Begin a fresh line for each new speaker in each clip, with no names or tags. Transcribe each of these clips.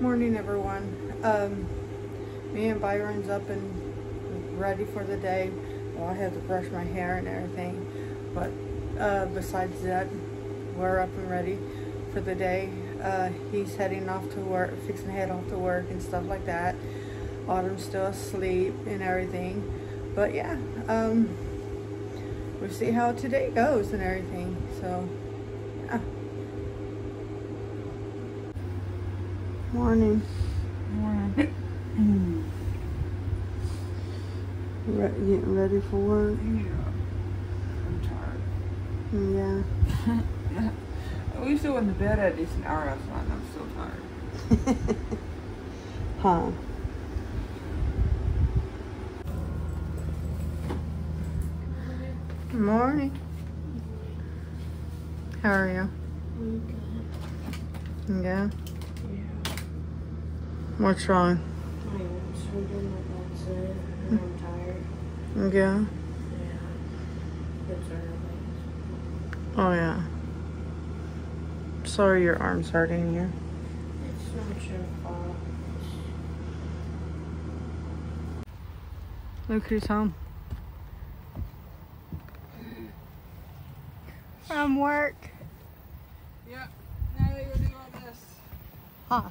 Morning, everyone. Um, me and Byron's up and ready for the day. Well, I had to brush my hair and everything, but uh, besides that, we're up and ready for the day. Uh, he's heading off to work, fixing head off to work and stuff like that. Autumn's still asleep and everything, but yeah, um, we'll see how today goes and everything. So, yeah. Morning.
Morning.
Re- getting ready for work.
Yeah. I'm tired.
Yeah.
At least I went to bed at a decent hour last night and I'm still tired.
Huh. Good morning. How are you? Good. Yeah. What's wrong? Hmm.
I'm tired.
Yeah.
Yeah. It's early.
Oh yeah. Sorry your arm's hurting you.
It's not your fault.
Look who's home. From work.
Yep. Now they go do all this.
Huh.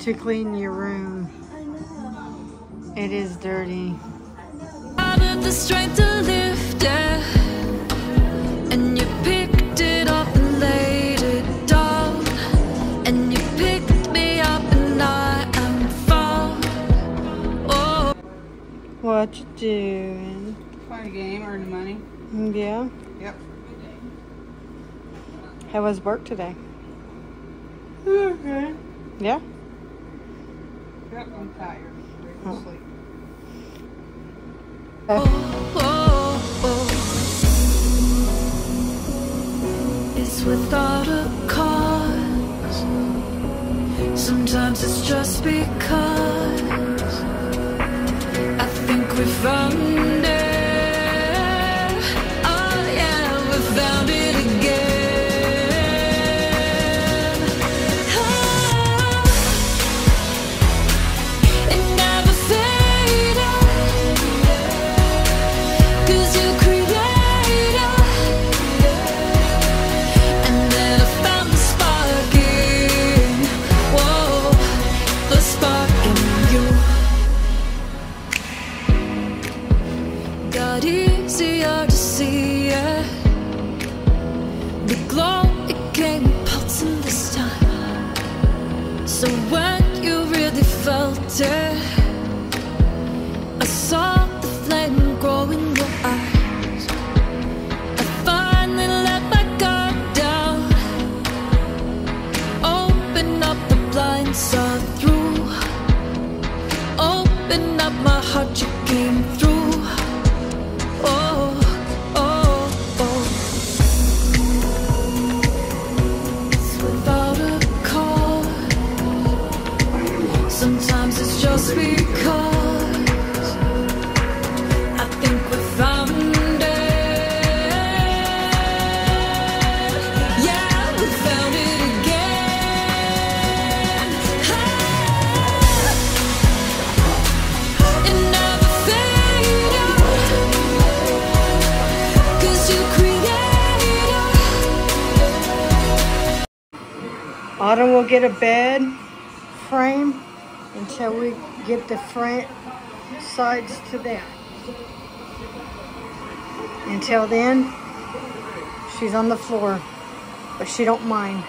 To
clean your room. It is dirty.
gathered the strength to lift it, and you picked it up and laid it down, and you picked me up and I am found. Oh,
What you doing?
Play a game, earn money.
Yeah.
Yep.
How was work today?
Okay.
Yeah.
Yep, I'm tired. Ready to
Oh.
sleep.
oh, oh. It's without a cause. Sometimes it's just because I think we found
Autumn will get a bed frame until we get the front sides to that. Until then, she's on the floor, but she don't mind.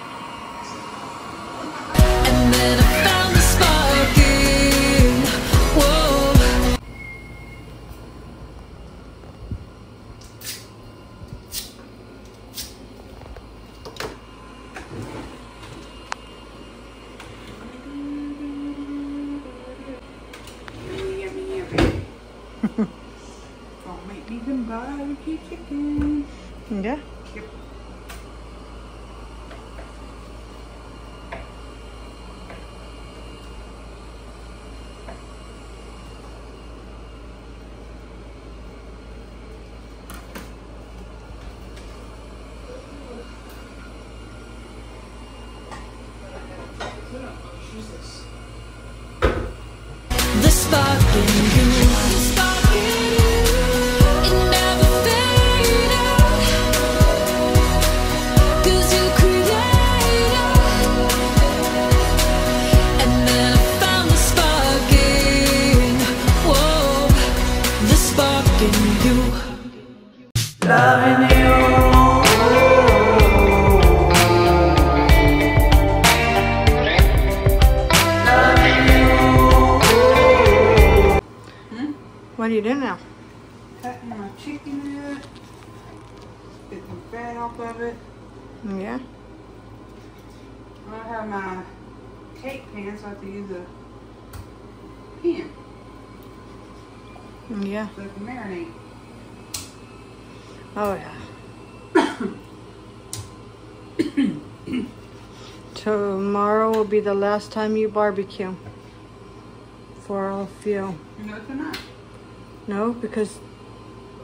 Yeah.
You
doing now?
Cutting my chicken up. Get the fat off of it.
Yeah.
I don't have my cake pan, so I have to use a pan
Yeah.
so it can marinate.
Oh yeah. Tomorrow will be the last time you barbecue. For all of you.
No, tonight.
No, because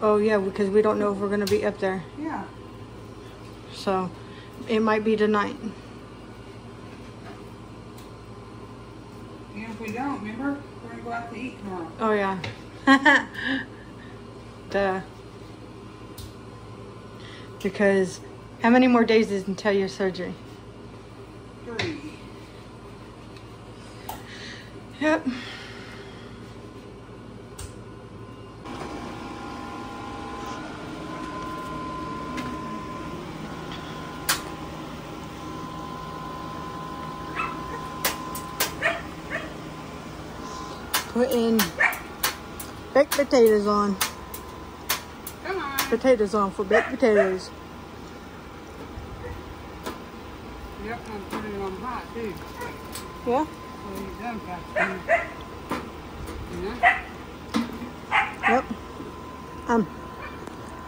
oh yeah, because we don't know if we're gonna be up there.
Yeah.
So it might be tonight.
And if we don't, remember, we're gonna go out to eat tomorrow.
Oh yeah. Duh. Because how many more days is until your surgery?
Three.
Yep. Putting baked potatoes on.
Come on.
Potatoes on for baked potatoes.
Yep, I'm putting it on hot too.
Yeah?
So you done fast. Know?
Yep. Um,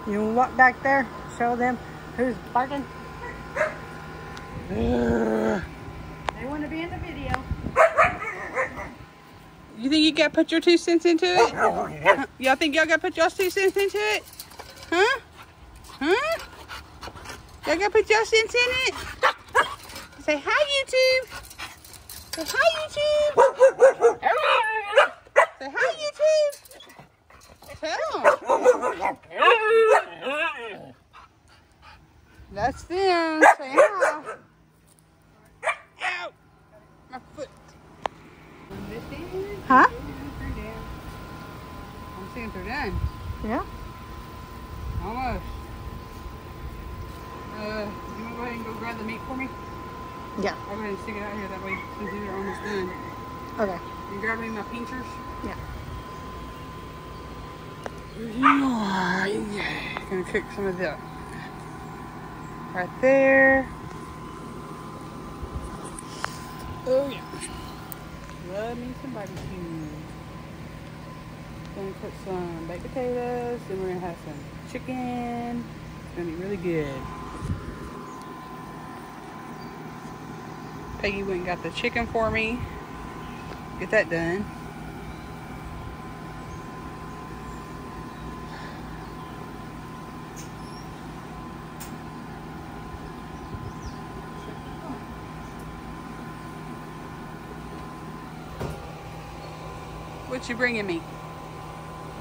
you walk back there, show them who's barking. They want to be in the video.
You think you got to put your two cents into it? Huh? Y'all think y'all got to put y'all two cents into it? Huh? Huh? Y'all got to put y'all cents in it? Say hi, YouTube. Say hi, YouTube. Say hi, YouTube. Tell 'em. That's them. Say hi. Ow. My foot.
Huh?
I'm seeing they're done.
Yeah.
Almost. Uh, you want to go ahead and go grab the meat for me?
Yeah.
I'll go ahead and stick it out here that way since these are almost done.
Okay.
You grab me my pinchers?
Yeah.
Yeah. Gonna cook some of that. Right there. Oh yeah. Love me some barbecue. Gonna cook some baked potatoes, and we're gonna have some chicken. It's gonna be really good. Peggy went and got the chicken for me. Get that done. What you bringing me?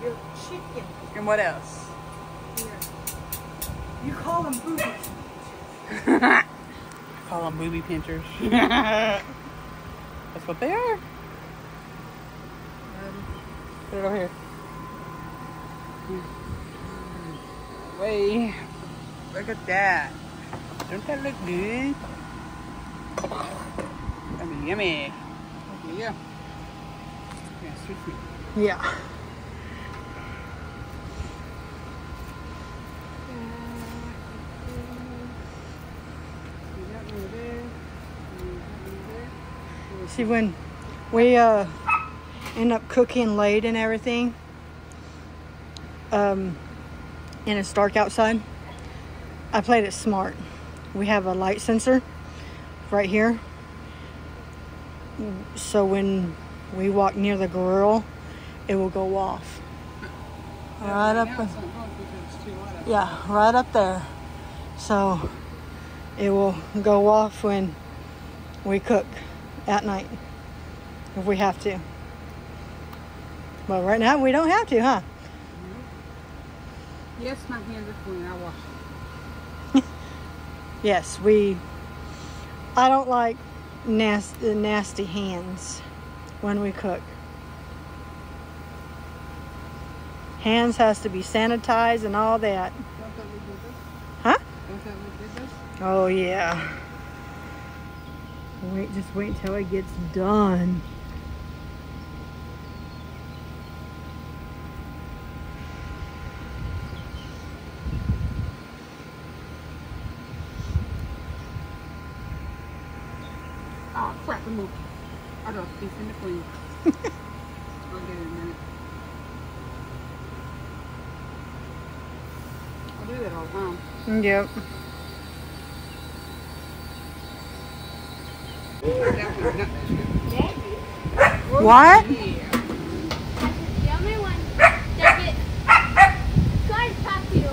Your chicken.
And what else?
You call them boobies.
Call them booby pinchers. That's what they are. Put it over here. Wait. Look at that. Don't that look good? Yummy, yummy. Yeah. Yeah, sweet.
Yeah.
You got me there. You got me there.
See when we uh end up cooking late and everything. Um, and it's dark outside, I played it smart. We have a light sensor right here. So when we walk near the grill, it will go off. Right up, yeah, right up there. So it will go off when we cook at night if we have to. But right now we don't have to, huh? Mm-hmm.
Yes, my hands are clean. I wash them.
Yes, we. I don't like nasty, nasty hands when we cook. Hands has to be sanitized and all that.
Don't that look good?
Huh?
Don't that look good?
Oh yeah. Wait, just wait till it gets done.
Crap! I'm moving. I don't in the clean. I'll get it in a minute. I do that all the time.
Yep.
Definitely not that shit.
What?
Yeah.
The only one that get try to talk to you.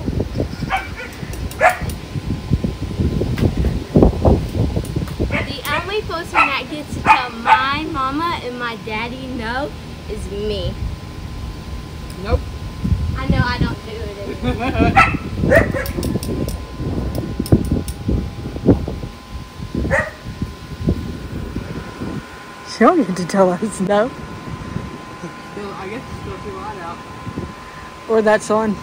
The only person that gets to tell my mama and my daddy no is me.
Nope.
I know I don't do
She don't get to tell us no.
Still, I guess it's still too light out.
Or that's on.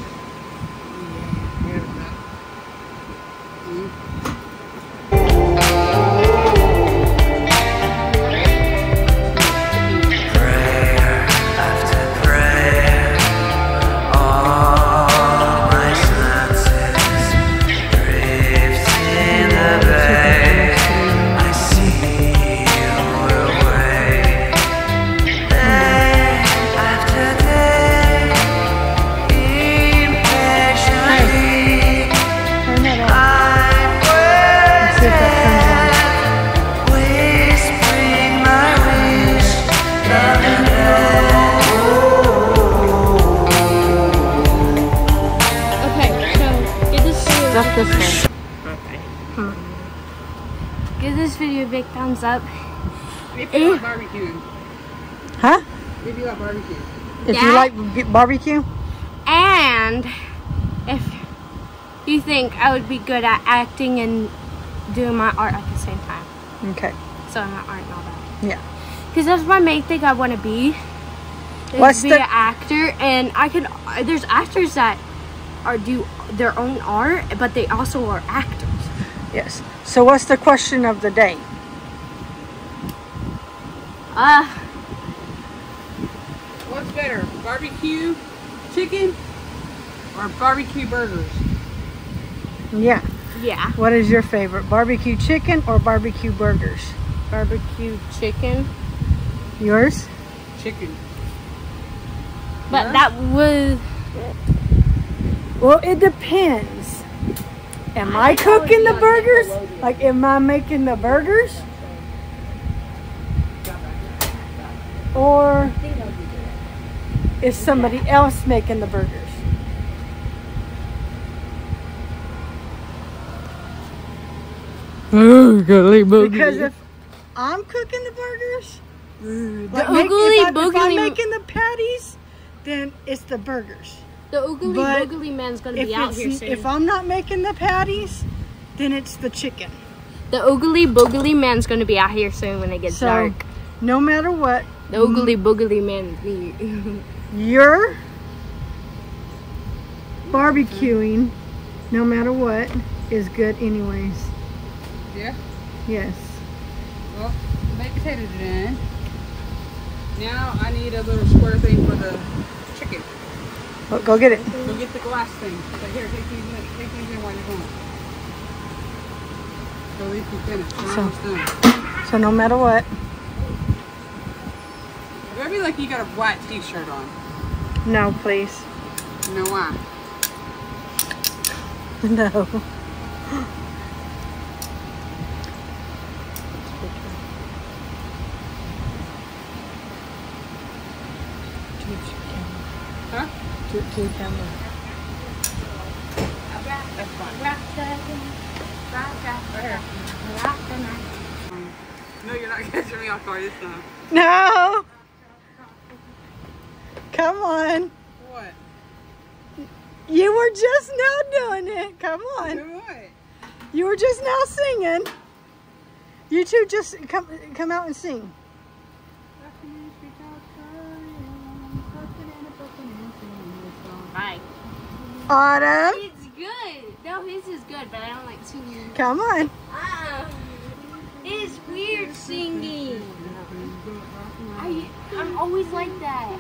You like eh? barbecuing.
Huh?
If you like barbecue.
If
Yeah.
you like barbecue,
And if you think I would be good at acting and doing my art at the same time.
okay.
So my art and all that.
Yeah.
Because that's my main thing I want to be. Is
What's
be
the-
an actor, and I can. There's actors that are do their own art, but they also are actors.
Yes. So what's the question of the day?
Uh,
What's better, barbecue chicken or barbecue burgers?
Yeah.
yeah,
What is your favorite? Barbecue chicken or barbecue burgers?
barbecue chicken.
Yours?
Chicken.
But
Yeah.
that was
Well, it depends. Am I,
I
cooking the burgers? Like, am I making the burgers? Or is somebody else making the burgers? Because if I'm cooking the burgers, like make-
oogly
if, I, if I'm making the patties, then it's the burgers.
the oogly
But
boogly man's gonna be out here soon.
if I'm not making the patties, then it's the chicken.
the oogly boogly man's gonna be out here soon when it gets
So
dark.
no matter what,
The oogly boogly man is
you're barbecuing, no matter what, is good anyways.
Yeah.
Yes.
Well, the baked potatoes are done. Now I need a little square thing for the chicken.
Well, go get it.
Go get the glass thing. So here, take these, take these in while you're going. So these can finish. We're
So-
done.
So no matter what,
It better be like you got a white t-shirt on.
no, please.
You know why?
No.
Huh?
The camera.
No, you're not catching me off guard this time.
No. Come on.
What?
You were just now doing it. Come on.
Do what?
You were just now singing. You two just come come out and sing.
Hi.
Autumn,
It's good. No, his is good, but I don't like singing.
come on.
Ah, it's weird singing. I, I'm always like that.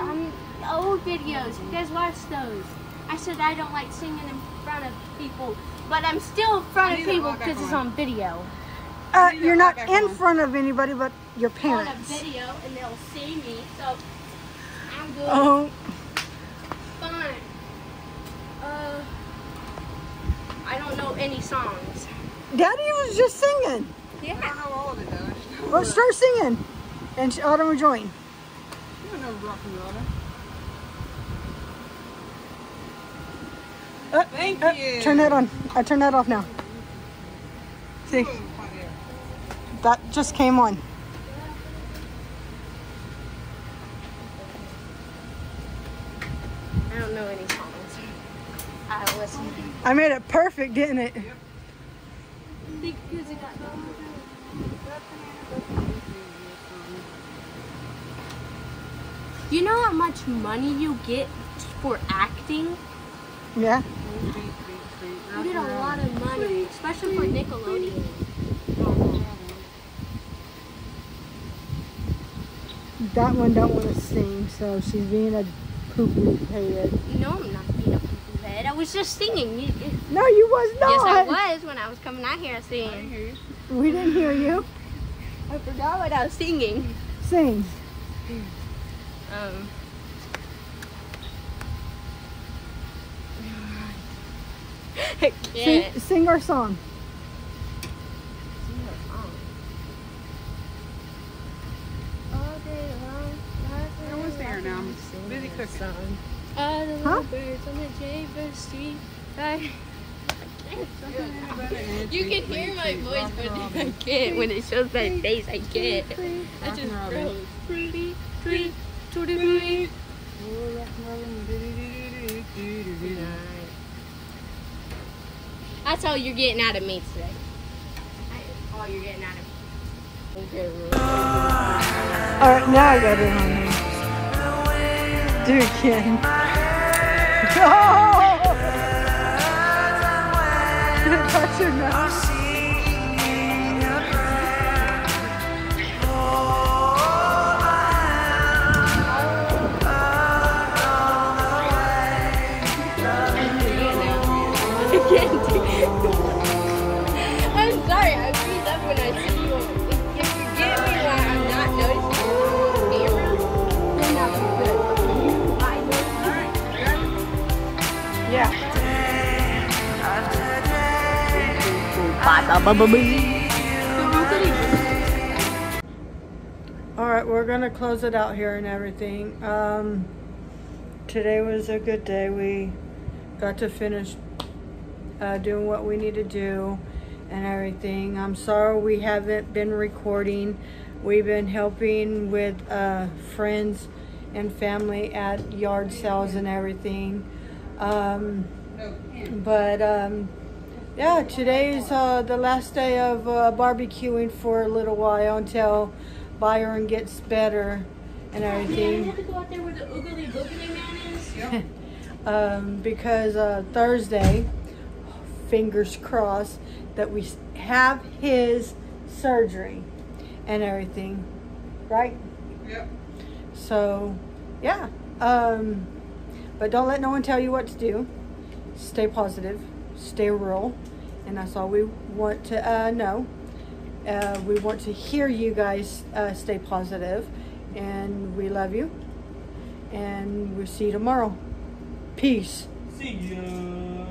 On old videos, you guys watch those. I said I don't like singing in front of people, but I'm still in front of people because it's
on.
on video.
Uh, you're not in
on.
front of anybody but your
On a
parents.
video, and they'll see me, so I'm good.
Oh,
Fine. Uh, I don't know any songs.
Daddy was just singing.
I
Yeah.
don't know all of it though. I just know
Well,
what-
start singing, and Autumn will join.
You don't know rock and roll.
Uh,
Thank
uh,
you.
Turn that on. I turn that off now. See, that just came on.
I don't know any songs. I listen
I made it perfect, didn't it?
because it got You know how much money you get for acting?
Yeah.
You get a lot of money, especially for Nickelodeon.
That one don't want to sing, so she's being a poo-poo head.
No, I'm not being a poo head. I was just singing. You, you-
No, you was not.
yes, I was when I was coming out here singing.
We didn't hear you.
I forgot what I was singing.
Sing.
Um.
Sing,
can't.
sing our song.
All
I was there now. Busy cooking.
Huh?
little birds on the Jaybird Street. I- You can hear my voice, but I can't. When it shows my face, I can't. I
Rock
just
and
froze. Tweety, tweet, tweety, tweet. That's all you're getting out of me today. That's all you're getting out of me.
All right, now I got it on there. Do it again. Oh! Touch your All right, we're gonna close it out here and everything. Um, today was a good day. We got to finish uh, doing what we need to do and everything. I'm sorry we haven't been recording. We've been helping with uh, friends and family at yard sales and everything. Um, but um, yeah, today's uh, the last day of uh, barbecuing for a little while until Byron gets better and everything.
to go out there where the oogly boogly man is.
um, because uh, Thursday, fingers crossed, that we have his surgery and everything, right?
Yep.
So, yeah. Um, but don't let no one tell you what to do. Stay positive, stay real, and that's all we want to uh, know. Uh, we want to hear you guys uh, stay positive, and we love you. And we'll see you tomorrow. Peace.
See ya.